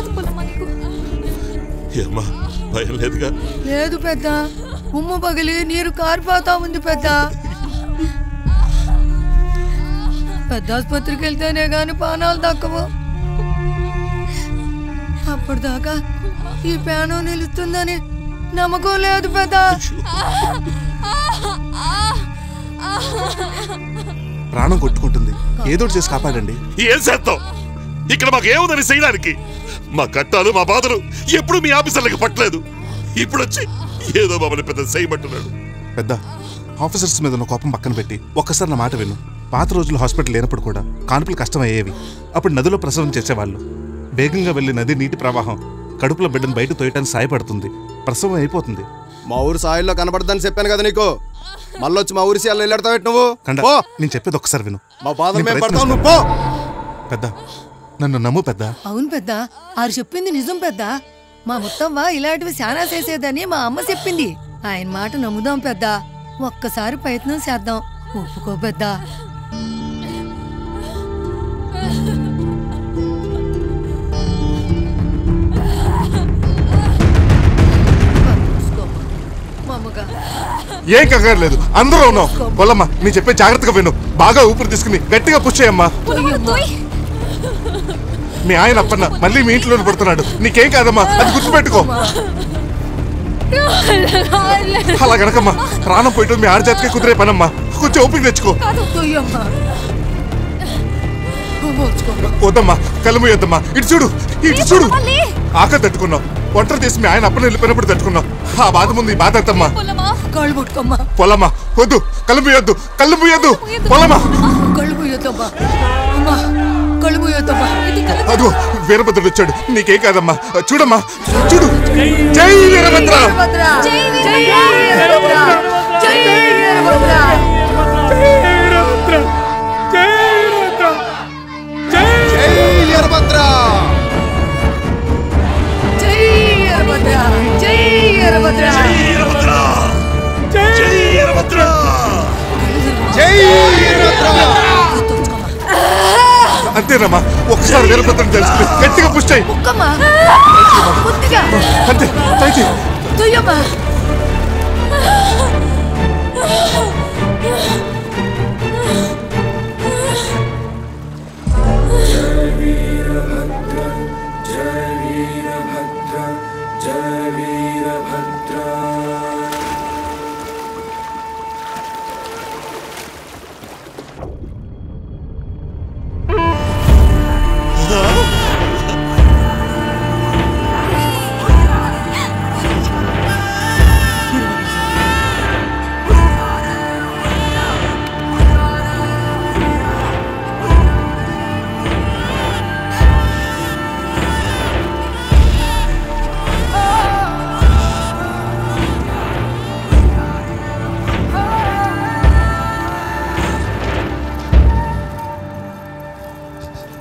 కాదు పొలమ్మా నీకు? ఏమ్మా భయం లేదుగా? లేదు పెద్ద. ఉమ్ము పగిలి నీరు కారిపోతా ఉంది పెద్ద. పెద్ద ఆసుపత్రికి వెళ్తేనే గాని పానాలు దక్కవు. అప్పటిదాకా ఈ ప్రాణం నిలుస్తుందని నమ్మకం లేదు పెద్ద. ప్రాణం కొట్టుకుంటుంది. ఏదో చేసి కాపాడండి. ఏం చేద్దాం ఇక్కడ మాకు ఏముందని చేయడానికి? మా కట్టాలు మా బాధలు ఎప్పుడు మీ ఆఫీసర్లకు పట్టలేదు. ఇప్పుడు వచ్చి ఏదో మమ్మల్ని పెద్ద చేయమంటున్నాడు. పెద్ద ఆఫీసర్స్ మీద ఉన్న కోపం పక్కన పెట్టి ఒక్కసారి నా మాట విను. పాత రోజులు హాస్పిటల్ లేనప్పుడు కూడా కాన్పులు కష్టం అయ్యేవి అప్పుడు నదిలో ప్రసవం చేసేవాళ్ళు. వేగంగా వెళ్ళి నది నీటి ప్రవాహం కడుపులో బిడ్డను బయట తోయటానికి సాయపడుతుంది. ప్రసవం అయిపోతుంది. మా ఊరు సాయిల్లో కనబడదని చెప్పాను కదా నీకు? మళ్ళొచ్చి మా ఊరి సాయిల్లో వెళ్ళాడతావు నువ్వు? నేను చెప్పేది ఒక్కసారి విను. మా బాధలు పెద్ద నన్ను నమ్ము పెద్ద. అవును పెద్ద. ఆరు చెప్పింది నిజం పెద్ద. మా ముత్తవ్వ ఇలాంటివి శానా చేసేదని మా అమ్మ చెప్పింది. ఆయన మాట నమ్ముదాం పెద్ద. ఒక్కసారి ప్రయత్నం చేద్దాం. ఒప్పుకో పెద్ద. మామగా ఏం కంగారు లేదు అందరూ ఉన్నాం కొల్లమ్మ నేను చెప్పే జాగ్రత్తగా విను. బాగా ఊపిరి తీసుకుని గట్టిగా పుష్ చేయమ్మా. మీ ఆయన అప్పన్న మళ్ళీ మీ ఇంట్లోనే పడుతున్నాడు. నీకేం కాదమ్మా? అది గుర్తుపెట్టుకో. అలా గనకమ్మా ప్రాణం పోయటం మీ ఆడజాతికి కుదిరే పనమ్మా. కొంచెం ఓపిక తెచ్చుకో. వద్దమ్మా ఇటు చూడు ఇటు చూడు. ఆకలి తట్టుకున్నావు. ఒంటరి తీసి మీ ఆయన అప్పని వెళ్ళిపోయినప్పుడు తట్టుకున్నావు. ఆ బాధ ముందు ఈ బాధ ఎంతమ్మా? పొలమ్మా వద్దు. కళ్ళు మూయొద్దు. కళ్ళు మూయొద్దు. పొలమ్మా. కళ్ళు పోయొద్దమ్మా అమ్మా కళ్ళు పోయొద్దమ్మా అదిగో వీరభద్రుడు వచ్చాడు. నీకేం కాదమ్మా? చూడమ్మా. చూడు. జై వీరభద్ర! జై వీరభద్ర! జై వీరభద్ర! అంతేనమ్మా. ఒకసారి వీరభద్రుని తెలుసుకుని గట్టిగా పుష్టి అయ్యి కుక్కమ్మా కొద్దిగా. అంతే. పైకి తొయ్యమ్మా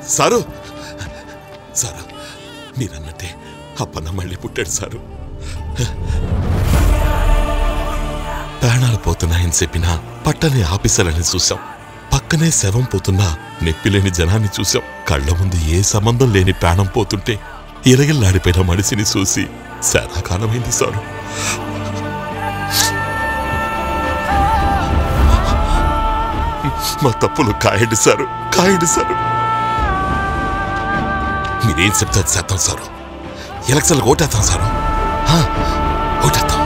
సారు సారు మీరన్నట్టే అప్పన్న మళ్ళీ పుట్టాడు సారు. ప్రాణాలు పోతున్నాయని చెప్పినా పట్టని ఆఫీసర్లని చూసాం పక్కనే శవం పోతున్నా నెప్పిలేని జనాన్ని చూసాం కళ్ళ ముందు ఏ సంబంధం లేని ప్రాణం పోతుంటే ఇరగిల్లాడిపోయిన మనిషిని చూసి చాలా సారు. మా తప్పులు కాయండి సారు కాయండి సారు. మీరేం చెప్తే అది చేద్దాం సారు. ఎలక్షన్లకు ఓటేద్దాం సారు. ఓటేద్దాం